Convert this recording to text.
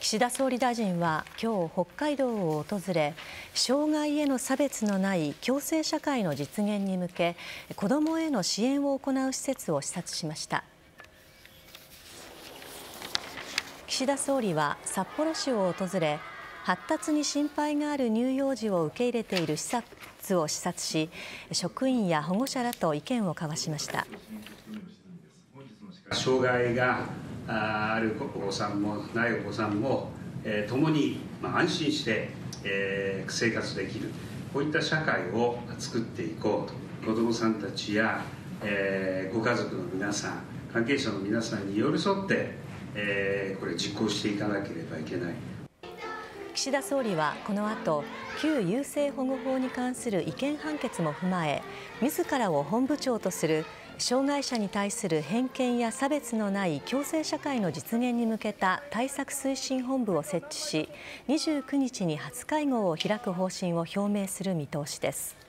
岸田総理大臣は今日北海道を訪れ障害への差別のない共生社会の実現に向け子どもへの支援を行う施設を視察しました。岸田総理は札幌市を訪れ発達に心配がある乳幼児を受け入れている施設を視察し職員や保護者らと意見を交わしました。障害があるお子さんもないお子さんも、えー、共に、まあ、安心して、えー、生活できるこういった社会を作っていこうと子どもさんたちや、えー、ご家族の皆さん関係者の皆さんに寄り添って、えー、これ実行していかなければいけない。岸田総理はこの後旧優生保護法に関する違憲判決も踏まえ自らを本部長とする障害者に対する偏見や差別のない共生社会の実現に向けた対策推進本部を設置し29日に初会合を開く方針を表明する見通しです。